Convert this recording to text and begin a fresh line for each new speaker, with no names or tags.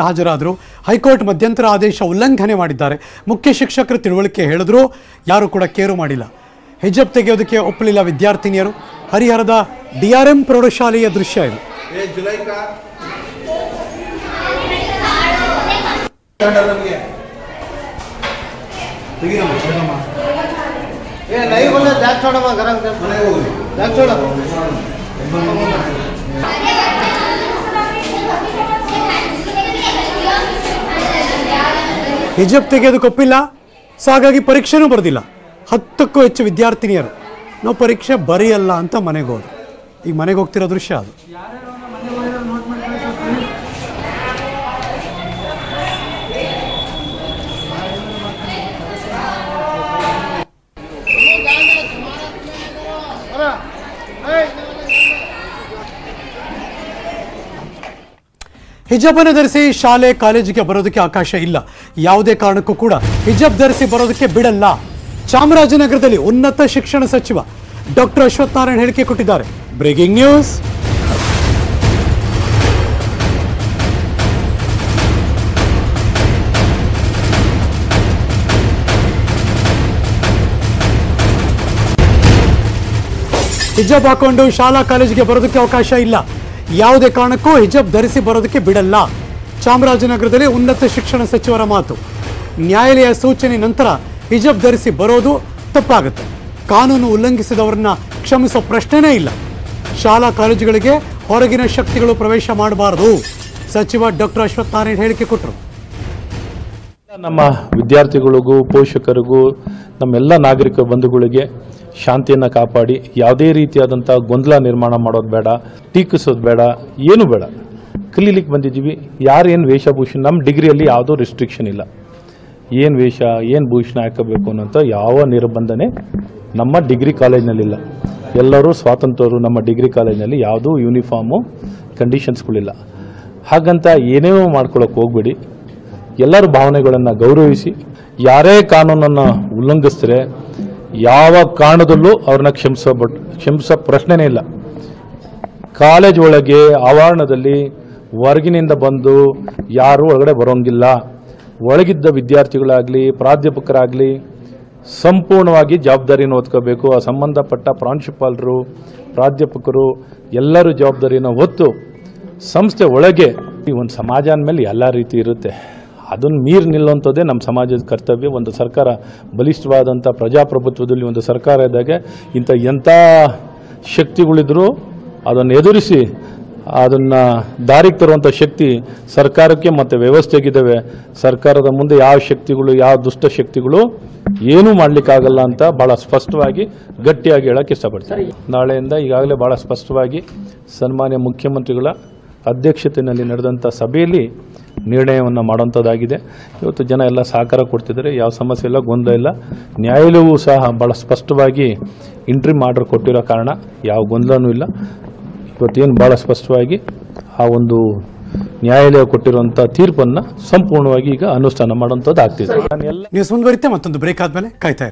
ಹಾಜರಾದರು. ಹೈಕೋರ್ಟ್ ಮಧ್ಯಂತರ ಆದೇಶ ಉಲ್ಲಂಘನೆ ಮಾಡಿದ್ದಾರೆ. ಮುಖ್ಯ ಶಿಕ್ಷಕರು ತಿಳುವಳಿಕೆ ಹೇಳಿದ್ರು. ಯಾರು ಕೂಡ ಕೇರು ಮಾಡಿಲ್ಲ. ಹಿಜಬ್ ತೆಗೆಯೋದಕ್ಕೆ ಒಪ್ಪಲಿಲ್ಲ ವಿದ್ಯಾರ್ಥಿನಿಯರು. ಹರಿಹರದ ಡಿ ಎಂ ಪ್ರೌಢಶಾಲೆಯ ದೃಶ್ಯ ಇದು.
ಏ
ಹಿಜಬ್ ತೆಗೆಯೋದಕ್ಕೆ ಒಪ್ಪಿಲ್ಲ ಸೊ ಹಾಗಾಗಿ ಪರೀಕ್ಷೆನೂ ಬರೆದಿಲ್ಲ. ಹತ್ತಕ್ಕೂ ಹೆಚ್ಚು ವಿದ್ಯಾರ್ಥಿನಿಯರು. ನಾವು ಪರೀಕ್ಷೆ ಬರೆಯಲ್ಲ ಅಂತ ಮನೆಗೆ ಹೋದ್ರು. ಈಗ ಮನೆಗೆ ಹೋಗ್ತಿರೋ ದೃಶ್ಯ ಅದು. ಹಿಜಾಬನ್ನು ಧರಿಸಿ ಶಾಲೆ, ಕಾಲೇಜಿಗೆ ಬರೋದಕ್ಕೆ ಅವಕಾಶ ಇಲ್ಲ. ಯಾವುದೇ ಕಾರಣಕ್ಕೂ ಕೂಡ ಹಿಜಾಬ್ ಧರಿಸಿ ಬರೋದಕ್ಕೆ ಬಿಡಲ್ಲ. ಚಾಮರಾಜನಗರದಲ್ಲಿ ಉನ್ನತ ಶಿಕ್ಷಣ ಸಚಿವ ಡಾಕ್ಟರ್ ಅಶ್ವಥ್ ನಾರಾಯಣ ಹೇಳಿಕೆ ಕೊಟ್ಟಿದ್ದಾರೆ. Breaking news. ಹಿಜಾಬ್ ಹಾಕೊಂಡು ಶಾಲಾ, ಕಾಲೇಜಿಗೆ ಬರೋದಕ್ಕೆ ಅವಕಾಶ ಇಲ್ಲ. ಯಾವುದೇ ಕಾರಣಕ್ಕೂ ಹಿಜಾಬ್ ಧರಿಸಿ ಬರೋದಕ್ಕೆ ಬಿಡಲ್ಲ. ಚಾಮರಾಜನಗರದಲ್ಲಿ ಉನ್ನತ ಶಿಕ್ಷಣ ಸಚಿವರ ಮಾತು. ನ್ಯಾಯಾಲಯ ಸೂಚನೆ ನಂತರ ಹಿಜಾಬ್ ಧರಿಸಿ ಬರೋದು ತಪ್ಪಾಗುತ್ತೆ. ಕಾನೂನು ಉಲ್ಲಂಘಿಸಿದವರನ್ನ ಕ್ಷಮಿಸೋ ಪ್ರಶ್ನೆನೇ ಇಲ್ಲ. ಶಾಲಾ ಕಾಲೇಜುಗಳಿಗೆ ಹೊರಗಿನ ಶಕ್ತಿಗಳು ಪ್ರವೇಶ ಮಾಡಬಾರದು. ಸಚಿವ ಡಾಕ್ಟರ್ ಅಶ್ವತ್ಥ್ ನಾರಾಯಣ್ ಹೇಳಿಕೆ ಕೊಟ್ಟರು.
ನಮ್ಮ ವಿದ್ಯಾರ್ಥಿಗಳಿಗೂ, ಪೋಷಕರಿಗೂ, ನಮ್ಮೆಲ್ಲ ನಾಗರಿಕ ಬಂಧುಗಳಿಗೆ ಶಾಂತಿಯನ್ನು ಕಾಪಾಡಿ, ಯಾವುದೇ ರೀತಿಯಾದಂಥ ಗೊಂದಲ ನಿರ್ಮಾಣ ಮಾಡೋದು ಬೇಡ, ಟೀಕಿಸೋದು ಬೇಡ, ಏನು ಬೇಡ. ಕಲೀಲಿಕ್ಕೆ ಬಂದಿದ್ದೀವಿ ಯಾರೇನು ವೇಷಭೂಷಣ ನಮ್ಮ ಡಿಗ್ರಿಯಲ್ಲಿ ಯಾವುದೋ ರಿಸ್ಟ್ರಿಕ್ಷನ್ ಇಲ್ಲ. ಏನು ವೇಷ, ಏನು ಭೂಷಣ ಹಾಕಬೇಕು ಅನ್ನೋಂಥ ಯಾವ ನಿರ್ಬಂಧನೆ ನಮ್ಮ ಡಿಗ್ರಿ ಕಾಲೇಜ್ನಲ್ಲಿಲ್ಲ. ಎಲ್ಲರೂ ಸ್ವಾತಂತ್ರ್ಯರು ನಮ್ಮ ಡಿಗ್ರಿ ಕಾಲೇಜ್ನಲ್ಲಿ ಯಾವುದೂ ಯೂನಿಫಾರ್ಮು ಕಂಡೀಷನ್ಸ್ಗಳಿಲ್ಲ ಹಾಗಂತ ಏನೇನೋ ಮಾಡ್ಕೊಳ್ಳೋಕೆ ಹೋಗ್ಬೇಡಿ. ಎಲ್ಲರ ಭಾವನೆಗಳನ್ನು ಗೌರವಿಸಿ, ಯಾರೇ ಕಾನೂನನ್ನು ಉಲ್ಲಂಘಿಸಿದ್ರೆ ಯಾವ ಕಾರಣದಲ್ಲೂ ಅವ್ರನ್ನ ಕ್ಷಮಿಸೋ ಬಟ್ ಕ್ಷಮಿಸೋ ಪ್ರಶ್ನೆನೇ ಇಲ್ಲ. ಕಾಲೇಜ್ ಒಳಗೆ ಆವರಣದಲ್ಲಿ ಹೊರಗಿನಿಂದ ಬಂದು ಯಾರೂ ಒಳಗಡೆ ಬರೋಂಗಿಲ್ಲ. ಒಳಗಿದ್ದ ವಿದ್ಯಾರ್ಥಿಗಳಾಗಲಿ, ಪ್ರಾಧ್ಯಾಪಕರಾಗಲಿ ಸಂಪೂರ್ಣವಾಗಿ ಜವಾಬ್ದಾರಿಯನ್ನು ಹೊತ್ಕೋಬೇಕು. ಆ ಸಂಬಂಧಪಟ್ಟ ಪ್ರಾಂಶುಪಾಲರು, ಪ್ರಾಧ್ಯಾಪಕರು ಎಲ್ಲರೂ ಜವಾಬ್ದಾರಿನ ಹೊತ್ತು ಸಂಸ್ಥೆ ಒಳಗೆ ಈ ಒಂದು ಸಮಾಜ ಅಂದಮೇಲೆ ಎಲ್ಲ ರೀತಿ ಇರುತ್ತೆ. ಅದನ್ನು ಮೀರಿ ನಿಲ್ಲುವಂಥದ್ದೇ ನಮ್ಮ ಸಮಾಜದ ಕರ್ತವ್ಯ. ಒಂದು ಸರ್ಕಾರ ಬಲಿಷ್ಠವಾದಂಥ ಪ್ರಜಾಪ್ರಭುತ್ವದಲ್ಲಿ ಒಂದು ಸರ್ಕಾರ ಇದ್ದಾಗ ಇಂಥ ಎಂಥ ಶಕ್ತಿಗಳಿದ್ರೂ ಅದನ್ನು ಎದುರಿಸಿ ಅದನ್ನು ದಾರಿಗೆ ತರುವಂಥ ಶಕ್ತಿ ಸರ್ಕಾರಕ್ಕೆ ಮತ್ತು ವ್ಯವಸ್ಥೆಗಿದ್ದಾವೆ ಸರ್ಕಾರದ ಮುಂದೆ ಯಾವ ಶಕ್ತಿಗಳು, ಯಾವ ದುಷ್ಟ ಶಕ್ತಿಗಳು ಏನೂ ಮಾಡಲಿಕ್ಕಾಗಲ್ಲ ಅಂತ ಭಾಳ ಸ್ಪಷ್ಟವಾಗಿ, ಗಟ್ಟಿಯಾಗಿ ಹೇಳೋಕ್ಕೆ ಇಷ್ಟಪಡ್ತೀನಿ. ನಾಳೆಯಿಂದ ಈಗಾಗಲೇ ಭಾಳ ಸ್ಪಷ್ಟವಾಗಿ ಸನ್ಮಾನ್ಯ ಮುಖ್ಯಮಂತ್ರಿಗಳ ಅಧ್ಯಕ್ಷತೆಯಲ್ಲಿ ನಡೆದಂಥ ಸಭೆಯಲ್ಲಿ ನಿರ್ಣಯವನ್ನು ಮಾಡುವಂಥದ್ದಾಗಿದೆ ಇವತ್ತು ಜನ ಎಲ್ಲ ಸಹಕಾರ ಕೊಡ್ತಿದ್ದಾರೆ. ಯಾವ ಸಮಸ್ಯೆ ಇಲ್ಲ, ಗೊಂದಲ ಇಲ್ಲ. ನ್ಯಾಯಾಲಯವೂ ಸಹ ಭಾಳ ಸ್ಪಷ್ಟವಾಗಿ ಇಂಟ್ರಿ ಆರ್ಡರ್ ಕೊಟ್ಟಿರೋ ಕಾರಣ ಯಾವ ಗೊಂದಲನೂ ಇಲ್ಲ. ಇವತ್ತೇನು ಭಾಳ ಸ್ಪಷ್ಟವಾಗಿ ಆ ಒಂದು ನ್ಯಾಯಾಲಯ ಕೊಟ್ಟಿರುವಂಥ ತೀರ್ಪನ್ನು ಸಂಪೂರ್ಣವಾಗಿ ಈಗ ಅನುಷ್ಠಾನ ಮಾಡುವಂಥದ್ದು ಆಗ್ತಿದೆ ಎಲ್ಲ
ಮುಂದುವರಿತೆ, ಮತ್ತೊಂದು ಬ್ರೇಕ್ ಆದ್ಮೇಲೆ ಕಾಯ್ತಾ